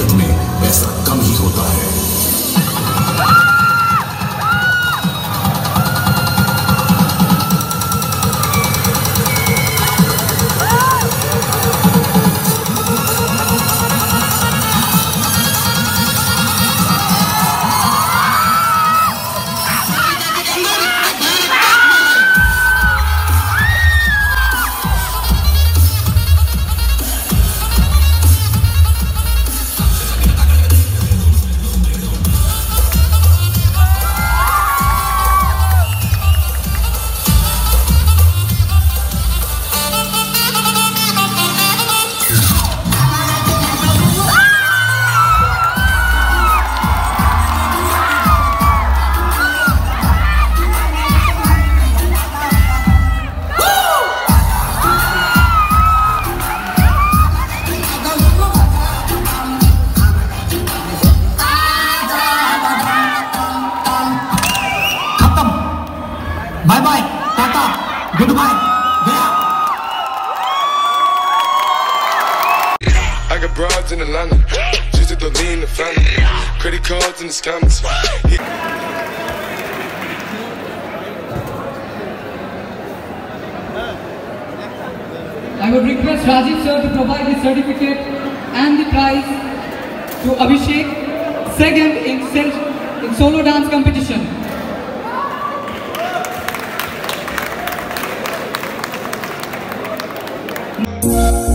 संकट में ऐसा कम ही होता है। Bye bye tata good bye गया I got broads in Atlanta, just at the lean, the family, credit cards and the scammers. I would request Rajiv sir to provide the certificate and the prize to Abhishek, second in, sel- in solo dance competition. 我。